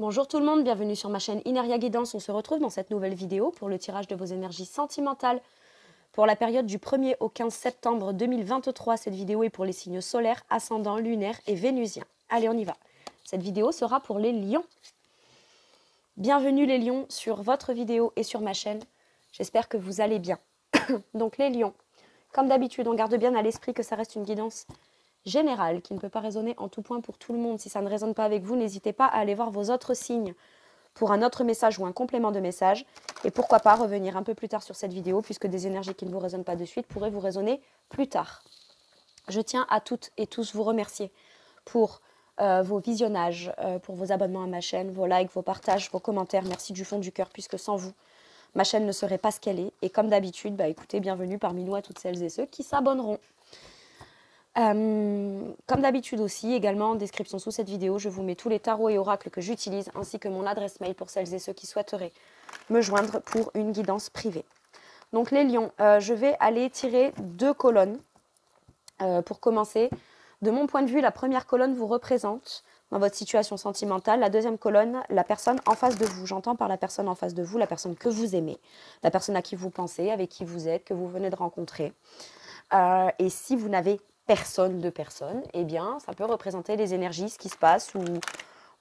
Bonjour tout le monde, bienvenue sur ma chaîne Ineria Guidance. On se retrouve dans cette nouvelle vidéo pour le tirage de vos énergies sentimentales pour la période du 1er au 15 septembre 2023. Cette vidéo est pour les signes solaires, ascendants, lunaires et vénusiens. Allez, on y va. Cette vidéo sera pour les lions. Bienvenue les lions sur votre vidéo et sur ma chaîne. J'espère que vous allez bien. Donc les lions, comme d'habitude, on garde bien à l'esprit que ça reste une guidance général qui ne peut pas résonner en tout point pour tout le monde. Si ça ne résonne pas avec vous, n'hésitez pas à aller voir vos autres signes pour un autre message ou un complément de message. Et pourquoi pas revenir un peu plus tard sur cette vidéo, puisque des énergies qui ne vous résonnent pas de suite pourraient vous résonner plus tard. Je tiens à toutes et tous vous remercier pour euh, vos visionnages, euh, pour vos abonnements à ma chaîne, vos likes, vos partages, vos commentaires. Merci du fond du cœur, puisque sans vous, ma chaîne ne serait pas ce qu'elle est. Et comme d'habitude, bah, écoutez, bienvenue parmi nous à toutes celles et ceux qui s'abonneront. Euh, comme d'habitude aussi, également en description sous cette vidéo, je vous mets tous les tarots et oracles que j'utilise, ainsi que mon adresse mail pour celles et ceux qui souhaiteraient me joindre pour une guidance privée. Donc les lions, euh, je vais aller tirer deux colonnes euh, pour commencer. De mon point de vue, la première colonne vous représente dans votre situation sentimentale. La deuxième colonne, la personne en face de vous. J'entends par la personne en face de vous, la personne que vous aimez, la personne à qui vous pensez, avec qui vous êtes, que vous venez de rencontrer. et si vous n'avez personne de personne, eh bien, ça peut représenter les énergies, ce qui se passe ou,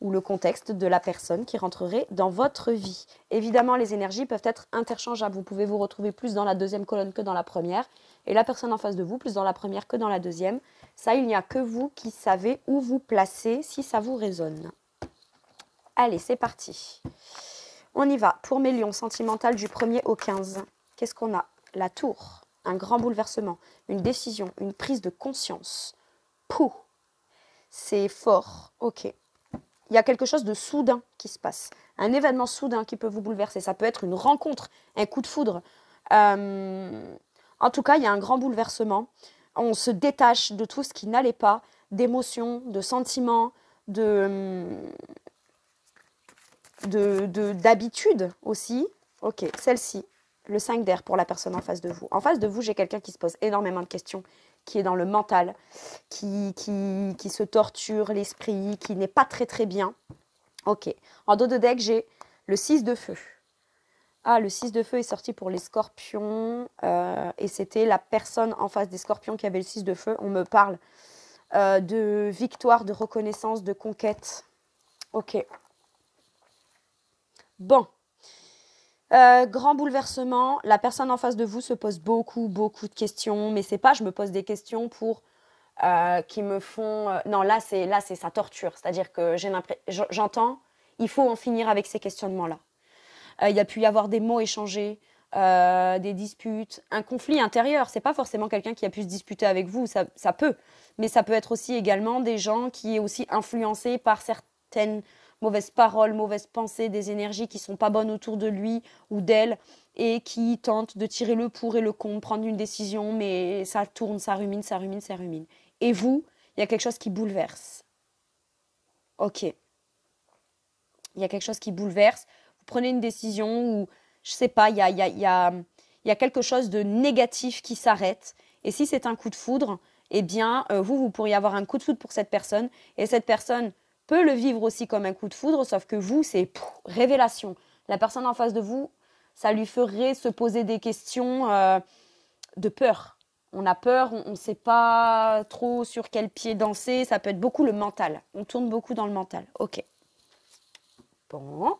le contexte de la personne qui rentrerait dans votre vie. Évidemment, les énergies peuvent être interchangeables. Vous pouvez vous retrouver plus dans la deuxième colonne que dans la première, et la personne en face de vous plus dans la première que dans la deuxième. Ça, il n'y a que vous qui savez où vous placer si ça vous résonne. Allez, c'est parti. On y va. Pour mes lions sentimentales du 1er au 15, qu'est-ce qu'on a? La tour un grand bouleversement, une décision, une prise de conscience. Pouh C'est fort, ok. Il y a quelque chose de soudain qui se passe, un événement soudain qui peut vous bouleverser. Ça peut être une rencontre, un coup de foudre. Euh, en tout cas, il y a un grand bouleversement. On se détache de tout ce qui n'allait pas, d'émotions, de sentiments, de d'habitude de, aussi. Ok, celle-ci, le 5 d'air pour la personne en face de vous. En face de vous, j'ai quelqu'un qui se pose énormément de questions, qui est dans le mental, qui, qui, qui se torture l'esprit, qui n'est pas très très bien. Ok. En dos de deck, j'ai le 6 de feu. Ah, le 6 de feu est sorti pour les scorpions. Euh, et c'était la personne en face des scorpions qui avait le 6 de feu. On me parle euh, de victoire, de reconnaissance, de conquête. Ok. Bon. Euh, grand bouleversement, la personne en face de vous se pose beaucoup, beaucoup de questions, mais c'est pas je me pose des questions pour euh, qui me font. Euh, non, là c'est là c'est sa torture, c'est-à-dire que j'ai j'entends, il faut en finir avec ces questionnements-là. il y a pu y avoir des mots échangés, des disputes, un conflit intérieur. C'est pas forcément quelqu'un qui a pu se disputer avec vous, ça, ça peut, mais ça peut être aussi également des gens qui est aussi influencés par certaines mauvaises paroles, mauvaises pensées, des énergies qui sont pas bonnes autour de lui ou d'elle et qui tentent de tirer le pour et le contre, prendre une décision, mais ça tourne, ça rumine, ça rumine, ça rumine. Et vous, il y a quelque chose qui bouleverse. Ok. Il y a quelque chose qui bouleverse. Vous prenez une décision ou, je sais pas, il y a, y, a, y, a, quelque chose de négatif qui s'arrête. Et si c'est un coup de foudre, eh bien, euh, vous, vous pourriez avoir un coup de foudre pour cette personne. Et cette personne peut le vivre aussi comme un coup de foudre, sauf que vous, c'est révélation. La personne en face de vous, ça lui ferait se poser des questions euh, de peur. On a peur, on ne sait pas trop sur quel pied danser, ça peut être beaucoup le mental. On tourne beaucoup dans le mental. Ok. Bon.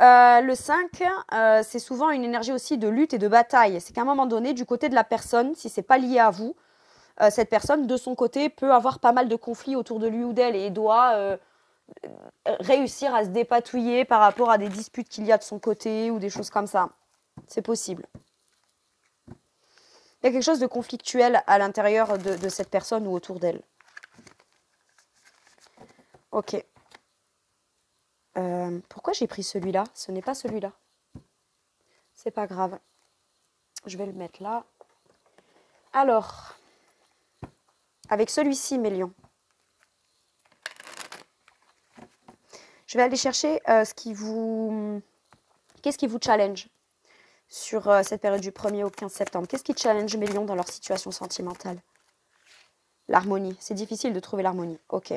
Euh, le 5, euh, c'est souvent une énergie aussi de lutte et de bataille. C'est qu'à un moment donné, du côté de la personne, si c'est pas lié à vous, cette personne, de son côté, peut avoir pas mal de conflits autour de lui ou d'elle et doit euh, réussir à se dépatouiller par rapport à des disputes qu'il y a de son côté ou des choses comme ça. C'est possible. Il y a quelque chose de conflictuel à l'intérieur de, cette personne ou autour d'elle. Ok. Euh, pourquoi j'ai pris celui-là? Ce n'est pas celui-là. C'est pas grave. Je vais le mettre là. Alors, avec celui-ci, mes lions. Je vais aller chercher euh, ce qui vous... Qu'est-ce qui vous challenge sur euh, cette période du 1er au 15 septembre? Qu'est-ce qui challenge mes lions dans leur situation sentimentale? L'harmonie. C'est difficile de trouver l'harmonie. Ok.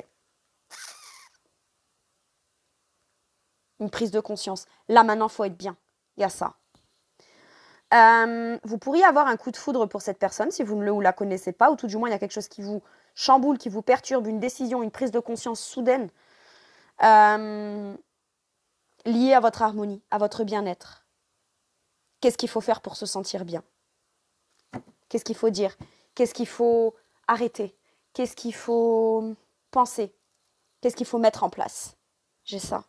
Une prise de conscience. Là, maintenant, il faut être bien. Il y a ça. Euh, vous pourriez avoir un coup de foudre pour cette personne si vous ne le ou la connaissez pas, ou tout du moins il y a quelque chose qui vous chamboule, qui vous perturbe, une décision, une prise de conscience soudaine euh, liée à votre harmonie, à votre bien-être. Qu'est-ce qu'il faut faire pour se sentir bien? Qu'est-ce qu'il faut dire? Qu'est-ce qu'il faut arrêter? Qu'est-ce qu'il faut penser? Qu'est-ce qu'il faut mettre en place? J'ai ça.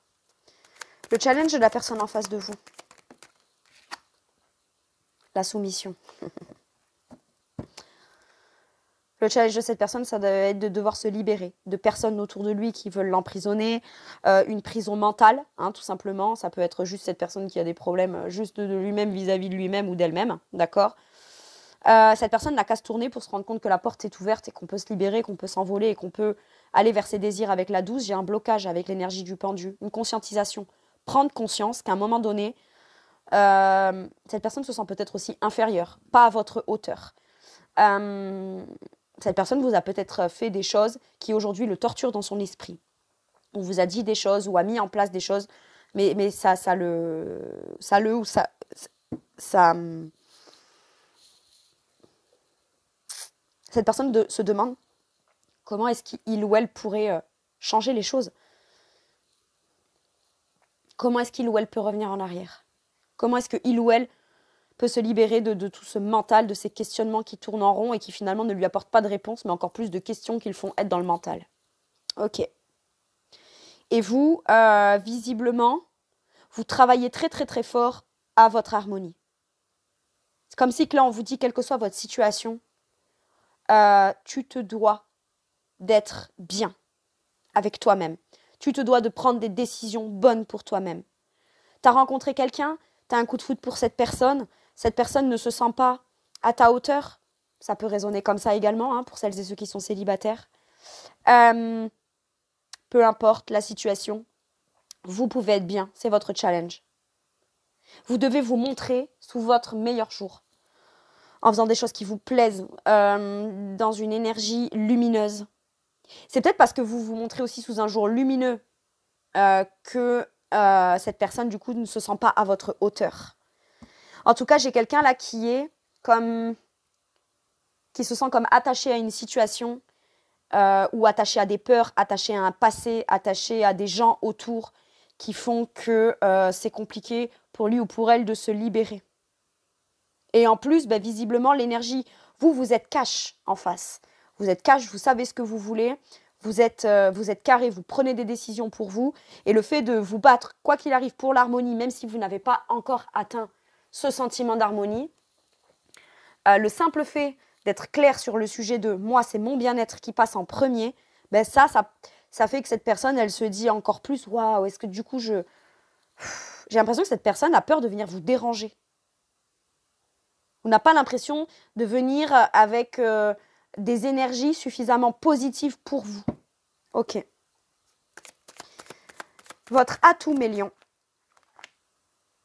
Le challenge de la personne en face de vous. La soumission. Le challenge de cette personne, ça doit être de devoir se libérer de personnes autour de lui qui veulent l'emprisonner, euh, une prison mentale, hein, tout simplement. Ça peut être juste cette personne qui a des problèmes euh, juste de lui-même vis-à-vis de lui-même ou d'elle-même, d'accord? Euh, Cette personne n'a qu'à se tourner pour se rendre compte que la porte est ouverte et qu'on peut se libérer, qu'on peut s'envoler et qu'on peut aller vers ses désirs avec la douce. J'ai un blocage avec l'énergie du pendu, une conscientisation. Prendre conscience qu'à un moment donné, cette personne se sent peut-être aussi inférieure, pas à votre hauteur. Euh, cette personne vous a peut-être fait des choses qui aujourd'hui le torturent dans son esprit. On vous a dit des choses ou a mis en place des choses, mais, mais ça, ça le, ça le ou ça, ça, cette personne se demande comment est-ce qu'il ou elle pourrait euh, changer les choses. Comment est-ce qu'il ou elle peut revenir en arrière? Comment est-ce qu'il ou elle peut se libérer de, tout ce mental, de ces questionnements qui tournent en rond et qui finalement ne lui apportent pas de réponse, mais encore plus de questions qu'ils font être dans le mental? Ok. Et vous, euh, visiblement, vous travaillez très très très fort à votre harmonie. C'est comme si là, on vous dit, quelle que soit votre situation, euh, tu te dois d'être bien avec toi-même. Tu te dois de prendre des décisions bonnes pour toi-même. Tu as rencontré quelqu'un, un coup de foot pour cette personne, cette personne ne se sent pas à ta hauteur. Ça peut résonner comme ça également hein, pour celles et ceux qui sont célibataires. Euh, peu importe la situation, vous pouvez être bien, c'est votre challenge. Vous devez vous montrer sous votre meilleur jour, en faisant des choses qui vous plaisent, euh, dans une énergie lumineuse. C'est peut-être parce que vous vous montrez aussi sous un jour lumineux euh, que cette personne, du coup, ne se sent pas à votre hauteur. En tout cas, j'ai quelqu'un là qui est comme. qui se sent comme attaché à une situation euh, ou attaché à des peurs, attaché à un passé, attaché à des gens autour qui font que euh, c'est compliqué pour lui ou pour elle de se libérer. Et en plus, bah, visiblement, l'énergie, vous, vous êtes cash en face. Vous êtes cash, vous savez ce que vous voulez, vous êtes, euh, êtes carré, vous prenez des décisions pour vous. Et le fait de vous battre, quoi qu'il arrive, pour l'harmonie, même si vous n'avez pas encore atteint ce sentiment d'harmonie. Euh, le simple fait d'être clair sur le sujet de moi, c'est mon bien-être qui passe en premier, ben ça, ça, ça fait que cette personne, elle se dit encore plus, waouh, est-ce que du coup, je... J'ai l'impression que cette personne a peur de venir vous déranger. On n'a pas l'impression de venir avec euh, des énergies suffisamment positives pour vous. Ok. Votre atout, mes lions.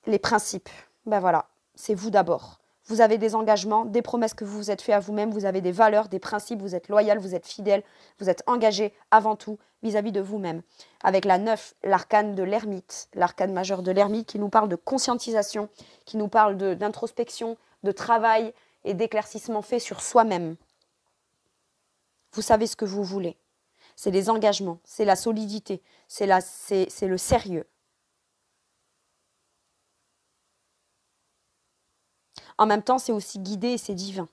Les principes ben voilà, c'est vous d'abord. Vous avez des engagements, des promesses que vous vous êtes fait à vous-même, vous avez des valeurs, des principes, vous êtes loyal, vous êtes fidèle, vous êtes engagé avant tout vis-à-vis de vous-même. Avec la 9, l'arcane de l'ermite, l'arcane majeur de l'ermite qui nous parle de conscientisation, qui nous parle d'introspection, de, travail et d'éclaircissement fait sur soi-même. Vous savez ce que vous voulez. C'est les engagements, c'est la solidité, c'est le sérieux. En même temps, c'est aussi guidé et c'est divin.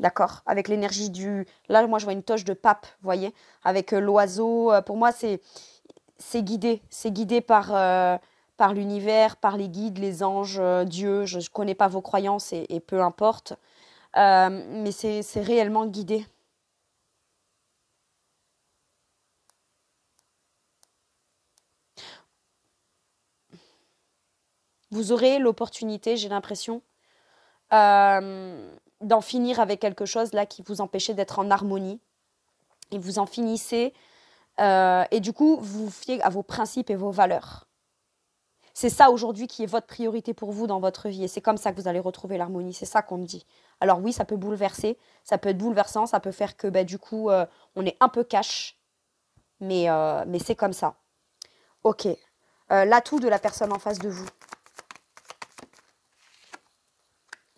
D'accord? Avec l'énergie du. Là, moi, je vois une toche de pape, vous voyez? Avec euh, l'oiseau. Euh, pour moi, c'est guidé. C'est guidé par, euh, par l'univers, par les guides, les anges, Dieu. Je ne connais pas vos croyances et, et peu importe. mais c'est réellement guidé. Vous aurez l'opportunité, j'ai l'impression, euh, d'en finir avec quelque chose là qui vous empêchait d'être en harmonie. Et vous en finissez. Euh, et du coup, vous vous fiez à vos principes et vos valeurs. C'est ça aujourd'hui qui est votre priorité pour vous dans votre vie. Et c'est comme ça que vous allez retrouver l'harmonie. C'est ça qu'on me dit. Alors oui, ça peut bouleverser, ça peut être bouleversant, ça peut faire que bah, du coup, euh, on est un peu cash. Mais, c'est comme ça. Ok. l'atout de la personne en face de vous.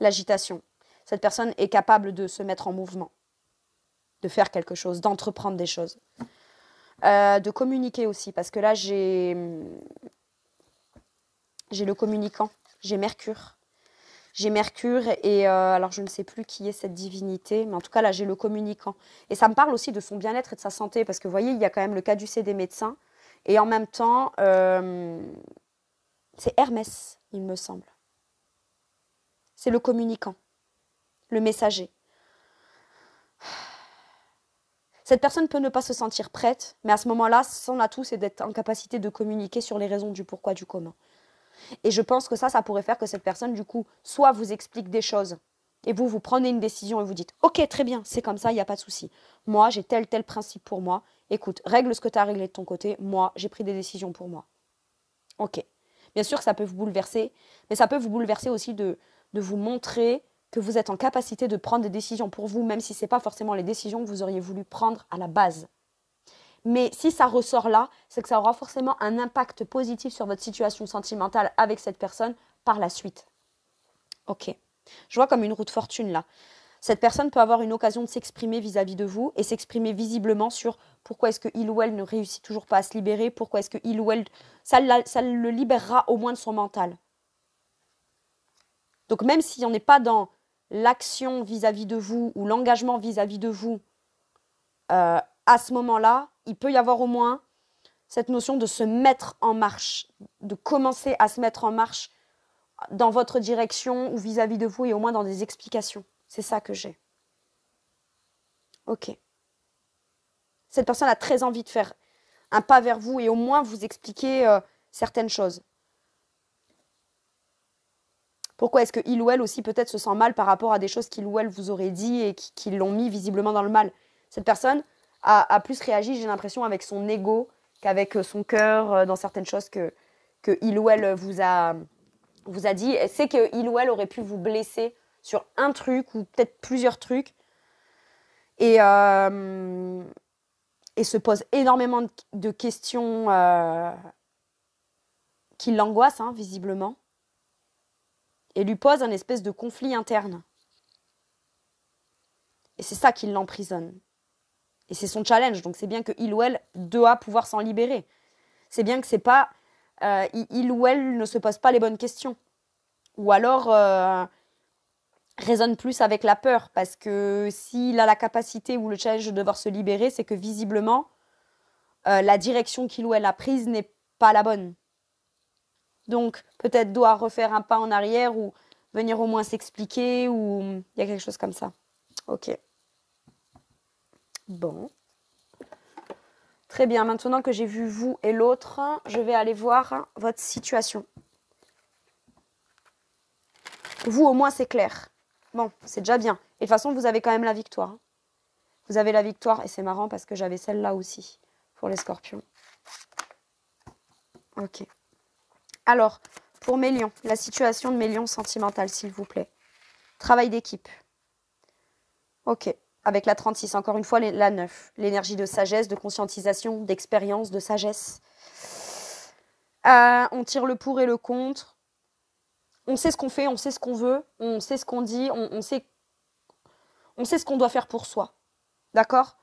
L'agitation. Cette personne est capable de se mettre en mouvement, de faire quelque chose, d'entreprendre des choses. Euh, de communiquer aussi, parce que là, j'ai j'ai le communicant, j'ai Mercure. J'ai Mercure et euh, alors je ne sais plus qui est cette divinité, mais en tout cas là j'ai le communicant. Et ça me parle aussi de son bien-être et de sa santé, parce que vous voyez, il y a quand même le caducé des médecins. Et en même temps, euh, c'est Hermès, il me semble. C'est le communicant, le messager. Cette personne peut ne pas se sentir prête, mais à ce moment-là, son atout, c'est d'être en capacité de communiquer sur les raisons du pourquoi, du comment. Et je pense que ça, ça pourrait faire que cette personne, du coup, soit vous explique des choses et vous, vous prenez une décision et vous dites Ok, très bien, c'est comme ça, il n'y a pas de souci. Moi, j'ai tel, tel principe pour moi. Écoute, règle ce que tu as réglé de ton côté. Moi, j'ai pris des décisions pour moi. Ok. Bien sûr que ça peut vous bouleverser, mais ça peut vous bouleverser aussi de, de vous montrer que vous êtes en capacité de prendre des décisions pour vous, même si ce n'est pas forcément les décisions que vous auriez voulu prendre à la base. Mais si ça ressort là, c'est que ça aura forcément un impact positif sur votre situation sentimentale avec cette personne par la suite. Ok. Je vois comme une route fortune là. Cette personne peut avoir une occasion de s'exprimer vis-à-vis de vous et s'exprimer visiblement sur pourquoi est-ce que il ou elle ne réussit toujours pas à se libérer, pourquoi est-ce que il ou elle... Ça le libérera au moins de son mental. Donc même si on n'est pas dans l'action vis-à-vis de vous ou l'engagement vis-à-vis de vous, euh, à ce moment-là, il peut y avoir au moins cette notion de se mettre en marche, de commencer à se mettre en marche dans votre direction ou vis-à-vis de vous et au moins dans des explications. C'est ça que j'ai. Ok. Cette personne a très envie de faire un pas vers vous et au moins vous expliquer euh, certaines choses. Pourquoi est-ce que il ou elle aussi peut-être se sent mal par rapport à des choses qu'il ou elle vous aurait dit et qui, l'ont mis visiblement dans le mal? Cette personne a, plus réagi, j'ai l'impression, avec son ego qu'avec euh, son cœur euh, dans certaines choses que, que il ou elle vous a, vous a dit. C'est que il ou elle aurait pu vous blesser sur un truc ou peut-être plusieurs trucs. Et, euh, et se pose énormément de, questions qui l'angoissent, hein, visiblement et lui pose un espèce de conflit interne. Et c'est ça qui l'emprisonne. Et c'est son challenge. Donc c'est bien que il ou elle doit pouvoir s'en libérer. C'est bien que c'est pas euh, il ou elle ne se pose pas les bonnes questions. Ou alors euh, raisonne plus avec la peur. Parce que s'il a la capacité ou le challenge de devoir se libérer, c'est que visiblement, euh, la direction qu'il ou elle a prise n'est pas la bonne. Donc peut-être doit refaire un pas en arrière ou venir au moins s'expliquer ou il y a quelque chose comme ça. Ok. Bon. Très bien, maintenant que j'ai vu vous et l'autre, je vais aller voir votre situation. Vous, au moins, c'est clair. Bon, c'est déjà bien. Et de toute façon, vous avez quand même la victoire. Vous avez la victoire, et c'est marrant parce que j'avais celle-là aussi pour les scorpions. Ok. Alors, pour mes lions, la situation de mes lions sentimentales, s'il vous plaît. Travail d'équipe. Ok. Avec la 36, encore une fois, la 9. L'énergie de sagesse, de conscientisation, d'expérience, de sagesse. Euh, on tire le pour et le contre. On sait ce qu'on fait, on sait ce qu'on veut, on sait ce qu'on dit, on, sait, on sait ce qu'on doit faire pour soi. D'accord?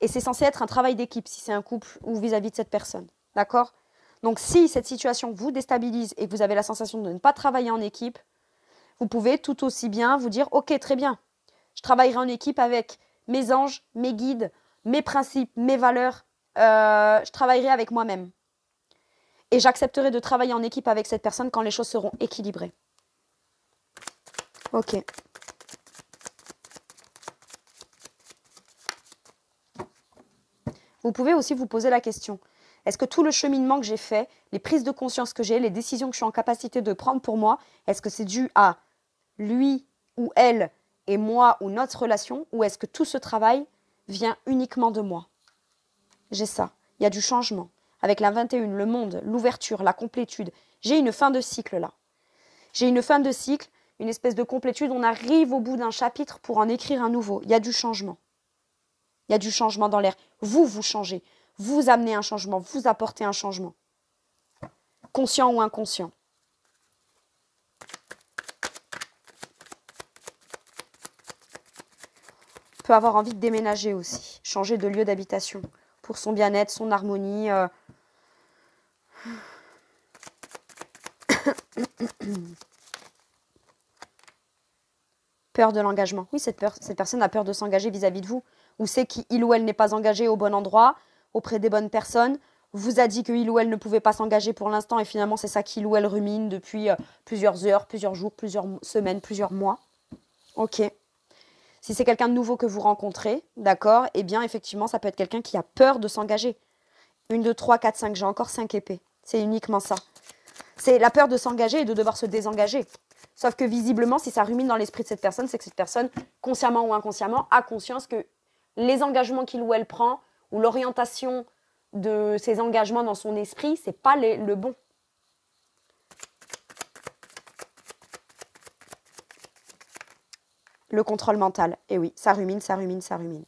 Et c'est censé être un travail d'équipe si c'est un couple ou vis à -vis de cette personne. D'accord? Donc si cette situation vous déstabilise et que vous avez la sensation de ne pas travailler en équipe, vous pouvez tout aussi bien vous dire, ok, très bien, je travaillerai en équipe avec mes anges, mes guides, mes principes, mes valeurs, euh, je travaillerai avec moi-même. Et j'accepterai de travailler en équipe avec cette personne quand les choses seront équilibrées. Ok. Vous pouvez aussi vous poser la question, est-ce que tout le cheminement que j'ai fait, les prises de conscience que j'ai, les décisions que je suis en capacité de prendre pour moi, est-ce que c'est dû à lui ou elle et moi ou notre relation, ou est-ce que tout ce travail vient uniquement de moi? J'ai ça. Il y a du changement. Avec la 21, le monde, l'ouverture, la complétude. J'ai une fin de cycle là. J'ai une fin de cycle, une espèce de complétude. On arrive au bout d'un chapitre pour en écrire un nouveau. Il y a du changement. Il y a du changement dans l'air. Vous, vous changez vous amenez un changement, vous apportez un changement. conscient ou inconscient. Peut avoir envie de déménager aussi, changer de lieu d'habitation pour son bien-être, son harmonie. Euh. peur de l'engagement. Oui, cette, cette personne a peur de s'engager vis-à-vis de vous. Ou c'est qu'il ou elle n'est pas engagé au bon endroit, auprès des bonnes personnes, vous a dit qu'il ou elle ne pouvait pas s'engager pour l'instant et finalement c'est ça qu'il ou elle rumine depuis euh, plusieurs heures, plusieurs jours, plusieurs semaines, plusieurs mois. Ok. Si c'est quelqu'un de nouveau que vous rencontrez, d'accord, eh bien effectivement ça peut être quelqu'un qui a peur de s'engager. Une, deux, trois, quatre, cinq, j'ai encore cinq épées. C'est uniquement ça. C'est la peur de s'engager et de devoir se désengager. Sauf que visiblement, si ça rumine dans l'esprit de cette personne, c'est que cette personne, consciemment ou inconsciemment, a conscience que les engagements qu'il ou elle prend, ou l'orientation de ses engagements dans son esprit, c'est pas le bon. Le contrôle mental. Et oui, ça rumine, ça rumine, ça rumine.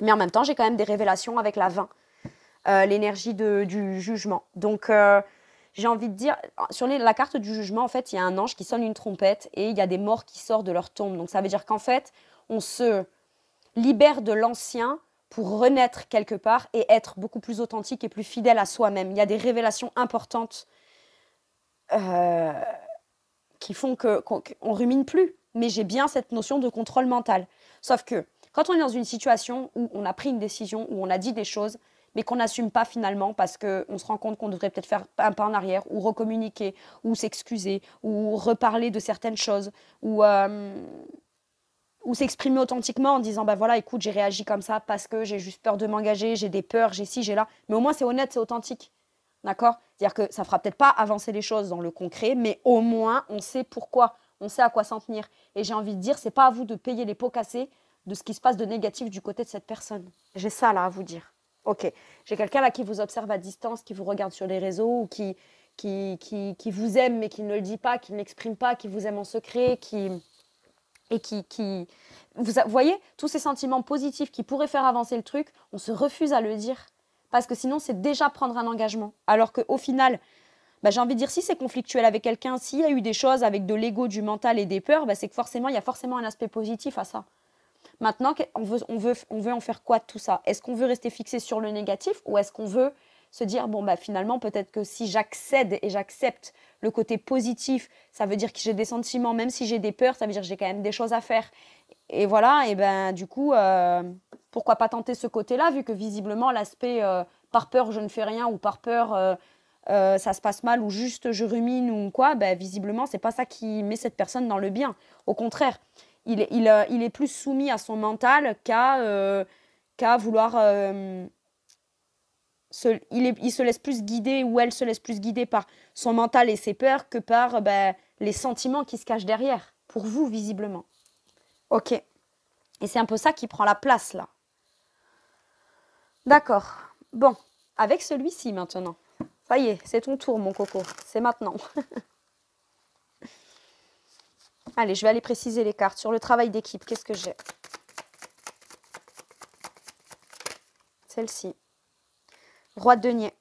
Mais en même temps, j'ai quand même des révélations avec la 20, euh, l'énergie du jugement. Donc, euh, j'ai envie de dire, sur la carte du jugement, en fait, il y a un ange qui sonne une trompette et il y a des morts qui sortent de leur tombe. Donc ça veut dire qu'en fait, on se libère de l'ancien pour renaître quelque part et être beaucoup plus authentique et plus fidèle à soi-même. Il y a des révélations importantes euh, qui font qu'on ne rumine plus. Mais j'ai bien cette notion de contrôle mental. Sauf que quand on est dans une situation où on a pris une décision, où on a dit des choses, mais qu'on n'assume pas finalement parce qu'on se rend compte qu'on devrait peut-être faire un pas en arrière ou recommuniquer ou s'excuser ou reparler de certaines choses ou, euh, ou s'exprimer authentiquement en disant bah voilà écoute j'ai réagi comme ça parce que j'ai juste peur de m'engager, j'ai des peurs, j'ai ci, j'ai là. Mais au moins c'est honnête, c'est authentique. D'accord? C'est-à-dire que ça fera peut-être pas avancer les choses dans le concret, mais au moins on sait pourquoi, on sait à quoi s'en tenir. Et j'ai envie de dire, c'est pas à vous de payer les pots cassés de ce qui se passe de négatif du côté de cette personne. J'ai ça là à vous dire. Ok. J'ai quelqu'un là qui vous observe à distance, qui vous regarde sur les réseaux ou qui, qui, qui, vous aime mais qui ne le dit pas, qui ne l'exprime pas, qui vous aime en secret, qui. Et qui. Vous voyez, tous ces sentiments positifs qui pourraient faire avancer le truc, on se refuse à le dire. Parce que sinon, c'est déjà prendre un engagement. Alors qu'au final, bah, j'ai envie de dire, si c'est conflictuel avec quelqu'un, s'il y a eu des choses avec de l'ego, du mental et des peurs, bah, c'est que forcément, il y a forcément un aspect positif à ça. Maintenant, on veut, on veut, on veut en faire quoi de tout ça? Est-ce qu'on veut rester fixé sur le négatif ou est-ce qu'on veut se dire, bon, bah, finalement, peut-être que si j'accède et j'accepte le côté positif, ça veut dire que j'ai des sentiments, même si j'ai des peurs, ça veut dire que j'ai quand même des choses à faire. Et voilà, et ben du coup, euh, pourquoi pas tenter ce côté-là, vu que visiblement, l'aspect euh, par peur, je ne fais rien ou par peur, euh, ça se passe mal ou juste je rumine ou quoi, ben, visiblement, c'est pas ça qui met cette personne dans le bien. Au contraire, il, il, il, est plus soumis à son mental qu'à vouloir. Euh, il, se laisse plus guider ou elle se laisse plus guider par son mental et ses peurs que par ben, les sentiments qui se cachent derrière, pour vous visiblement. Ok. Et c'est un peu ça qui prend la place là. D'accord. Bon, avec celui-ci maintenant. Ça y est, c'est ton tour mon coco. C'est maintenant. Allez, je vais aller préciser les cartes. Sur le travail d'équipe, qu'est-ce que j'ai? Celle-ci. Roi de denier.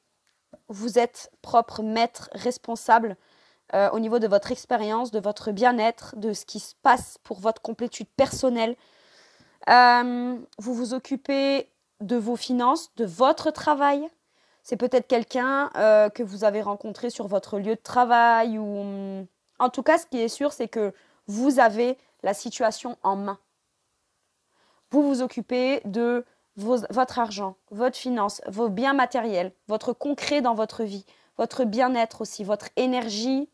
Vous êtes propre, maître, responsable euh, au niveau de votre expérience, de votre bien-être, de ce qui se passe pour votre complétude personnelle. Euh, vous vous occupez de vos finances, de votre travail. C'est peut-être quelqu'un euh, que vous avez rencontré sur votre lieu de travail ou... En tout cas, ce qui est sûr, c'est que vous avez la situation en main. Vous vous occupez de votre argent, votre finance, vos biens matériels, votre concret dans votre vie, votre bien-être aussi, votre énergie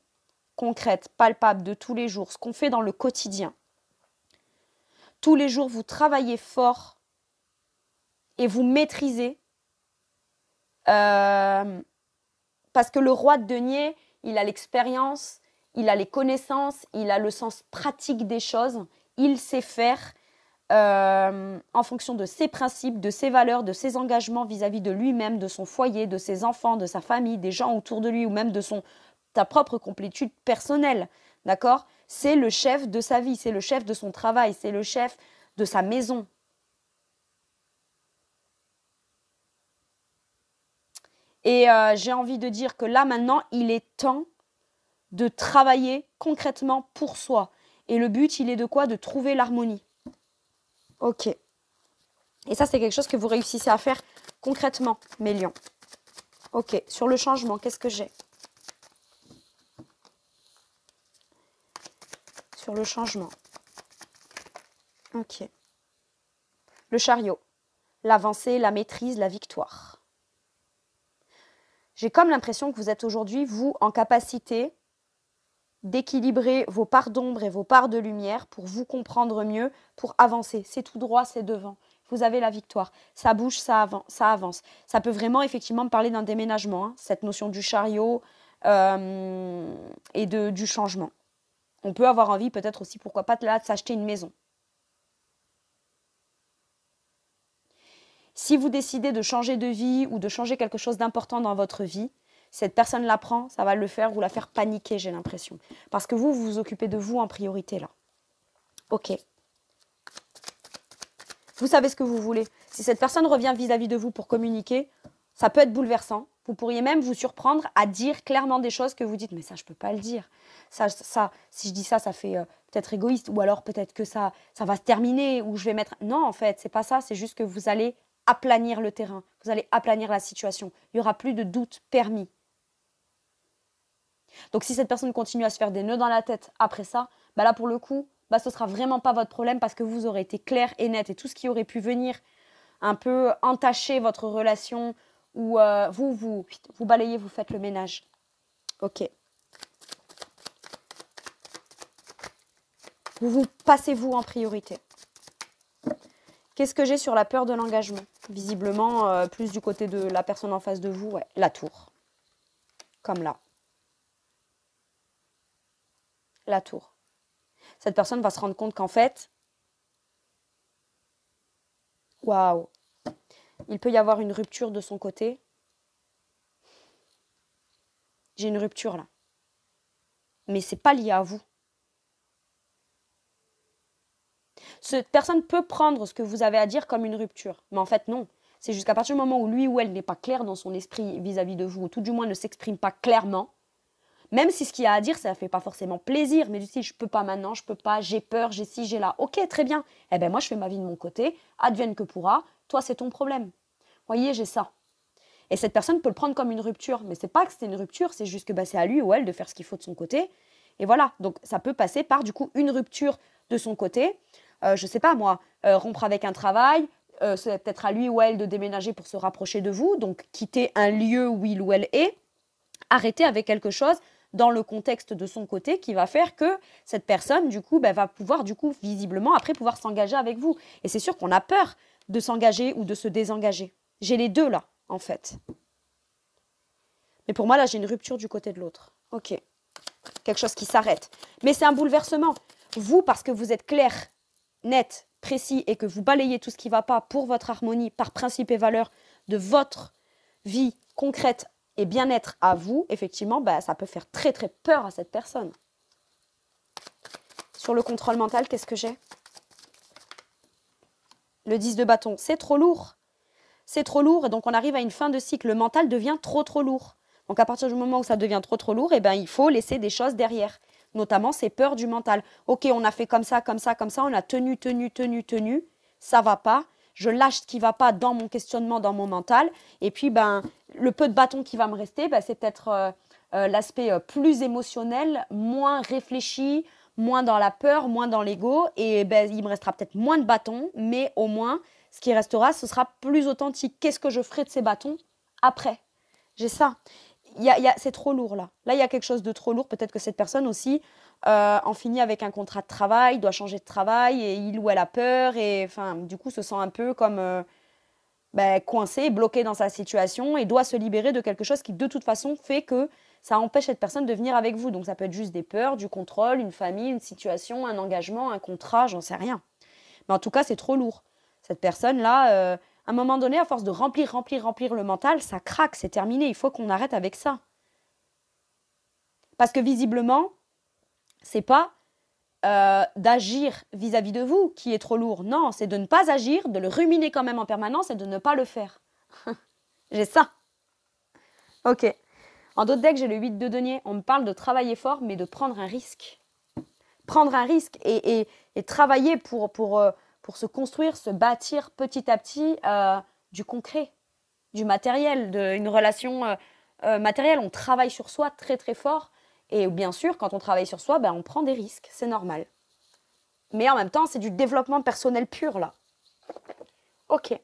concrète, palpable de tous les jours, ce qu'on fait dans le quotidien. Tous les jours, vous travaillez fort et vous maîtrisez. Euh, parce que le roi de denier, il a l'expérience, il a les connaissances, il a le sens pratique des choses, il sait faire euh, en fonction de ses principes, de ses valeurs, de ses engagements vis-à-vis de lui-même, de son foyer, de ses enfants, de sa famille, des gens autour de lui ou même de son ta propre complétude personnelle. D'accord? C'est le chef de sa vie, c'est le chef de son travail, c'est le chef de sa maison. Et euh, j'ai envie de dire que là, maintenant, il est temps de travailler concrètement pour soi. Et le but, il est de quoi? De trouver l'harmonie. Ok. Et ça, c'est quelque chose que vous réussissez à faire concrètement, mes lions. Ok. Sur le changement, qu'est-ce que j'ai? Sur le changement. Ok. Le chariot. L'avancée, la maîtrise, la victoire. J'ai comme l'impression que vous êtes aujourd'hui, vous, en capacité d'équilibrer vos parts d'ombre et vos parts de lumière pour vous comprendre mieux, pour avancer. C'est tout droit, c'est devant. Vous avez la victoire. Ça bouge, ça, avance. Ça, avance. ça peut vraiment effectivement parler d'un déménagement, hein, cette notion du chariot euh, et de, du changement. On peut avoir envie peut-être aussi, pourquoi pas, de s'acheter une maison. Si vous décidez de changer de vie ou de changer quelque chose d'important dans votre vie, cette personne l'apprend, ça va le faire ou la faire paniquer, j'ai l'impression. Parce que vous, vous vous occupez de vous en priorité là. Ok. Vous savez ce que vous voulez. Si cette personne revient vis-à-vis de vous pour communiquer, ça peut être bouleversant. Vous pourriez même vous surprendre à dire clairement des choses que vous dites, mais ça, je ne peux pas le dire. Ça, ça, si je dis ça, ça fait euh, peut-être égoïste, ou alors peut-être que ça, ça va se terminer, ou je vais mettre. Non, en fait, c'est pas ça. C'est juste que vous allez aplanir le terrain, vous allez aplanir la situation. Il n'y aura plus de doute permis. Donc si cette personne continue à se faire des nœuds dans la tête après ça, bah là pour le coup, bah ce sera vraiment pas votre problème parce que vous aurez été clair et net et tout ce qui aurait pu venir un peu entacher votre relation ou euh, vous, vous vous balayez, vous faites le ménage. Ok. Vous vous passez vous en priorité. Qu'est-ce que j'ai sur la peur de l'engagement? Visiblement, euh, plus du côté de la personne en face de vous, la tour. Comme là. La tour. Cette personne va se rendre compte qu'en fait, waouh, il peut y avoir une rupture de son côté. J'ai une rupture là. Mais c'est pas lié à vous. Cette personne peut prendre ce que vous avez à dire comme une rupture. Mais en fait, non. C'est jusqu'à partir du moment où lui ou elle n'est pas clair dans son esprit vis-à-vis de vous, ou tout du moins ne s'exprime pas clairement, même si ce qu'il a à dire, ça ne fait pas forcément plaisir, mais du style, je peux pas maintenant, je peux pas, j'ai peur, j'ai ci, j'ai là. Ok, très bien. Eh ben moi, je fais ma vie de mon côté, advienne que pourra, toi, c'est ton problème. Voyez, j'ai ça. Et cette personne peut le prendre comme une rupture, mais c'est pas que c'est une rupture, c'est juste que bah, c'est à lui ou elle de faire ce qu'il faut de son côté. Et voilà, donc ça peut passer par du coup une rupture de son côté, euh, je ne sais pas moi, euh, rompre avec un travail, euh, c'est peut-être à lui ou elle de déménager pour se rapprocher de vous, donc quitter un lieu où il ou elle est, arrêter avec quelque chose dans le contexte de son côté qui va faire que cette personne, du coup, ben, va pouvoir, du coup, visiblement, après pouvoir s'engager avec vous. Et c'est sûr qu'on a peur de s'engager ou de se désengager. J'ai les deux là, en fait. Mais pour moi, là, j'ai une rupture du côté de l'autre. Ok. Quelque chose qui s'arrête. Mais c'est un bouleversement. Vous, parce que vous êtes clair net, précis et que vous balayez tout ce qui ne va pas pour votre harmonie par principe et valeur de votre vie concrète et bien-être à vous, effectivement, bah, ça peut faire très très peur à cette personne. Sur le contrôle mental, qu'est-ce que j'ai? Le 10 de bâton, c'est trop lourd. C'est trop lourd donc on arrive à une fin de cycle. Le mental devient trop trop lourd. Donc à partir du moment où ça devient trop trop lourd, eh ben, il faut laisser des choses derrière notamment ces peurs du mental. Ok, on a fait comme ça, comme ça, comme ça, on a tenu, tenu, tenu, tenu, ça va pas. Je lâche ce qui va pas dans mon questionnement, dans mon mental. Et puis, ben, le peu de bâton qui va me rester, ben, c'est peut-être euh, euh, l'aspect euh, plus émotionnel, moins réfléchi, moins dans la peur, moins dans l'ego. Et ben, il me restera peut-être moins de bâtons, mais au moins, ce qui restera, ce sera plus authentique. Qu'est-ce que je ferai de ces bâtons après? J'ai ça c'est trop lourd là. Là, il y a quelque chose de trop lourd. Peut-être que cette personne aussi euh, en finit avec un contrat de travail, doit changer de travail et il ou elle a peur et enfin, du coup, se sent un peu comme euh, ben, coincé, bloqué dans sa situation et doit se libérer de quelque chose qui, de toute façon, fait que ça empêche cette personne de venir avec vous. Donc, ça peut être juste des peurs, du contrôle, une famille, une situation, un engagement, un contrat, j'en sais rien. Mais en tout cas, c'est trop lourd. Cette personne-là. Euh, à un moment donné, à force de remplir, remplir, remplir le mental, ça craque, c'est terminé. Il faut qu'on arrête avec ça. Parce que visiblement, c'est pas euh, d'agir vis-à-vis de vous qui est trop lourd. Non, c'est de ne pas agir, de le ruminer quand même en permanence et de ne pas le faire. J'ai ça. Ok. En d'autres decks, j'ai le 8 de denier. On me parle de travailler fort, mais de prendre un risque. Prendre un risque et, travailler pour, pour, euh, pour se construire, se bâtir petit à petit euh, du concret, du matériel, d'une relation matérielle. On travaille sur soi très très fort. Et bien sûr, quand on travaille sur soi, ben, on prend des risques. C'est normal. Mais en même temps, c'est du développement personnel pur, là. Ok.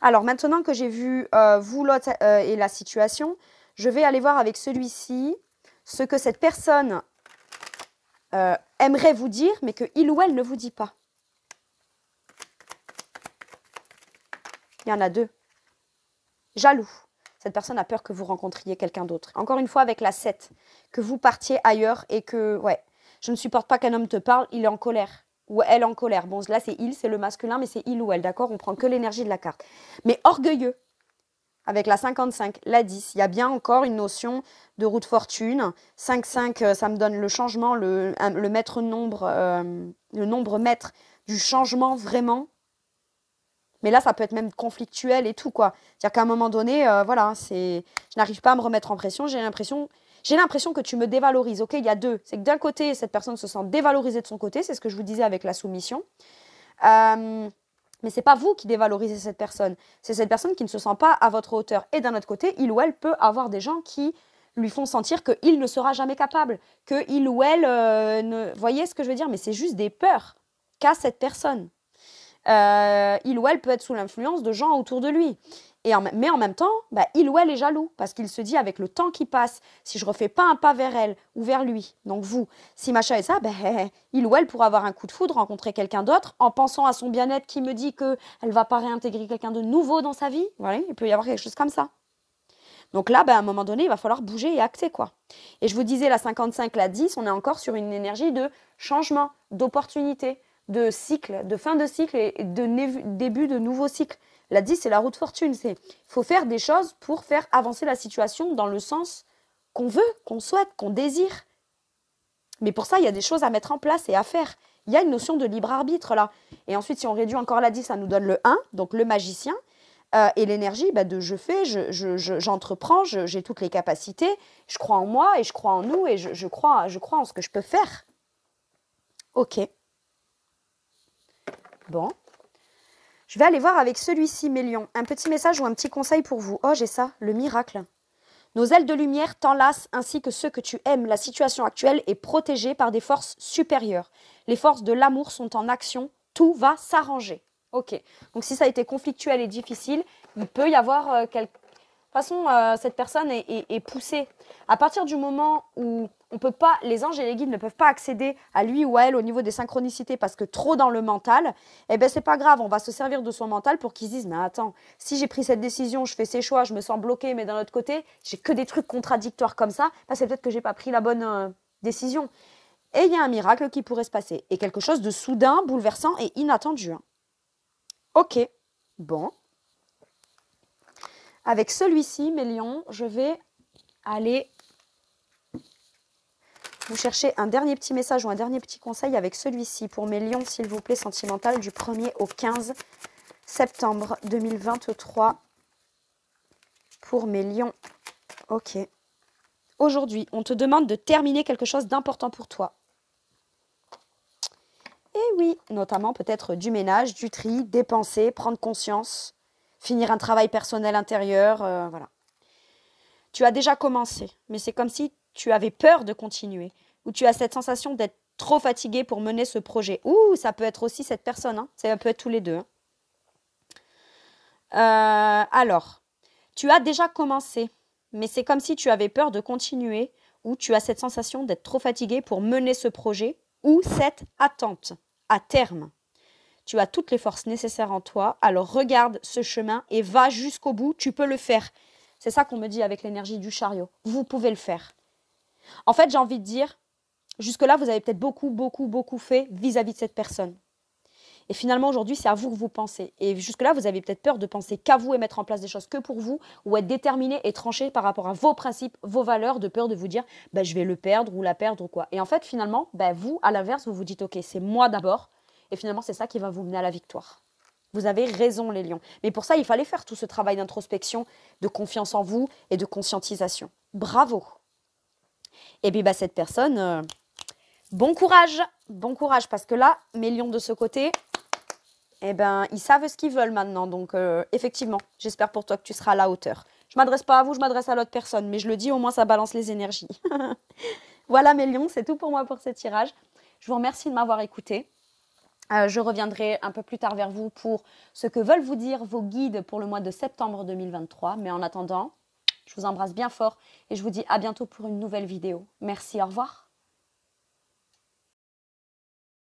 Alors maintenant que j'ai vu euh, vous, l'autre euh, et la situation, je vais aller voir avec celui-ci ce que cette personne euh, aimerait vous dire, mais que il ou elle ne vous dit pas. Il y en a deux. Jaloux. Cette personne a peur que vous rencontriez quelqu'un d'autre. Encore une fois, avec la 7, que vous partiez ailleurs et que, ouais, je ne supporte pas qu'un homme te parle, il est en colère ou elle en colère. Bon, là, c'est il, c'est le masculin, mais c'est il ou elle, d'accord? On prend que l'énergie de la carte. Mais orgueilleux, avec la 55, la 10, il y a bien encore une notion de route fortune. 5-5, euh, ça me donne le changement, le, maître nombre, euh, le nombre maître du changement vraiment. Mais là, ça peut être même conflictuel et tout, quoi. C'est-à-dire qu'à un moment donné, euh, voilà, c'est, je n'arrive pas à me remettre en pression. J'ai l'impression j'ai l'impression que tu me dévalorises. Ok, il y a deux. C'est que d'un côté, cette personne se sent dévalorisée de son côté, c'est ce que je vous disais avec la soumission. Euh, mais c'est pas vous qui dévalorisez cette personne. C'est cette personne qui ne se sent pas à votre hauteur. Et d'un autre côté, il ou elle peut avoir des gens qui lui font sentir qu'il ne sera jamais capable, que il ou elle euh, ne. Voyez ce que je veux dire? Mais c'est juste des peurs qu'a cette personne. Euh, il ou elle peut être sous l'influence de gens autour de lui mais en même temps, bah, il ou elle est jaloux parce qu'il se dit avec le temps qui passe, si je refais pas un pas vers elle ou vers lui, donc vous, si machin et ça, bah, il ou elle pourra avoir un coup de foudre, rencontrer quelqu'un d'autre en pensant à son bien-être qui me dit que elle va pas réintégrer quelqu'un de nouveau dans sa vie. Voilà, il peut y avoir quelque chose comme ça. Donc là, bah, à un moment donné, il va falloir bouger et acter quoi. Et je vous disais la 55, la 10, on est encore sur une énergie de changement, d'opportunité, de cycle, de fin de cycle et de début de nouveau cycle. La 10, c'est la route fortune. C'est faut faire des choses pour faire avancer la situation dans le sens qu'on veut, qu'on souhaite, qu'on désire. Mais pour ça, il y a des choses à mettre en place et à faire. Il y a une notion de libre arbitre là. Et ensuite, si on réduit encore la 10, ça nous donne le 1, donc le magicien. Euh, et l'énergie bah, de je fais, j'entreprends, je, j'ai toutes les capacités, je crois en moi et je crois en nous et je, crois, je crois en ce que je peux faire. Ok. Bon. Je vais aller voir avec celui-ci, Mélion. Un petit message ou un petit conseil pour vous. Oh, j'ai ça, le miracle. Nos ailes de lumière t'enlacent ainsi que ceux que tu aimes. La situation actuelle est protégée par des forces supérieures. Les forces de l'amour sont en action. Tout va s'arranger. Ok. Donc si ça a été conflictuel et difficile, il peut y avoir euh, quelque toute façon, euh, cette personne est, poussée. À partir du moment où on peut pas, les anges et les guides ne peuvent pas accéder à lui ou à elle au niveau des synchronicités parce que trop dans le mental, eh ben c'est pas grave, on va se servir de son mental pour qu'ils se disent mais attends, si j'ai pris cette décision, je fais ces choix, je me sens bloqué, mais d'un autre côté, j'ai que des trucs contradictoires comme ça, bah, c'est peut-être que j'ai pas pris la bonne euh, décision. Et il y a un miracle qui pourrait se passer et quelque chose de soudain, bouleversant et inattendu. Hein. Ok, bon. Avec celui-ci, mes lions, je vais aller vous chercher un dernier petit message ou un dernier petit conseil avec celui-ci pour mes lions, s'il vous plaît, sentimental du 1er au 15 septembre 2023 pour mes lions. Ok. Aujourd'hui, on te demande de terminer quelque chose d'important pour toi. Et oui, notamment peut-être du ménage, du tri, dépenser, prendre conscience finir un travail personnel intérieur, euh, voilà. Tu as déjà commencé, mais c'est comme si tu avais peur de continuer, ou tu as cette sensation d'être trop fatigué pour mener ce projet. Ouh, ça peut être aussi cette personne, hein. ça peut être tous les deux. Hein. Euh, alors, tu as déjà commencé, mais c'est comme si tu avais peur de continuer, ou tu as cette sensation d'être trop fatigué pour mener ce projet, ou cette attente à terme. Tu as toutes les forces nécessaires en toi, alors regarde ce chemin et va jusqu'au bout, tu peux le faire. C'est ça qu'on me dit avec l'énergie du chariot. Vous pouvez le faire. En fait, j'ai envie de dire, jusque-là, vous avez peut-être beaucoup, beaucoup, beaucoup fait vis-à-vis de cette personne. Et finalement, aujourd'hui, c'est à vous que vous pensez. Et jusque-là, vous avez peut-être peur de penser qu'à vous et mettre en place des choses que pour vous, ou être déterminé et tranché par rapport à vos principes, vos valeurs, de peur de vous dire, bah, je vais le perdre ou la perdre ou quoi. Et en fait, finalement, bah, vous, à l'inverse, vous vous dites, ok, c'est moi d'abord, et finalement, c'est ça qui va vous mener à la victoire. Vous avez raison, les lions. Mais pour ça, il fallait faire tout ce travail d'introspection, de confiance en vous et de conscientisation. Bravo. Et puis, bah, cette personne, euh, bon courage, bon courage, parce que là, mes lions de ce côté, eh ben, ils savent ce qu'ils veulent maintenant. Donc, euh, effectivement, j'espère pour toi que tu seras à la hauteur. Je m'adresse pas à vous, je m'adresse à l'autre personne, mais je le dis, au moins, ça balance les énergies. voilà, mes lions, c'est tout pour moi pour ce tirage. Je vous remercie de m'avoir écouté. Euh, je reviendrai un peu plus tard vers vous pour ce que veulent vous dire vos guides pour le mois de septembre 2023. Mais en attendant, je vous embrasse bien fort et je vous dis à bientôt pour une nouvelle vidéo. Merci, au revoir.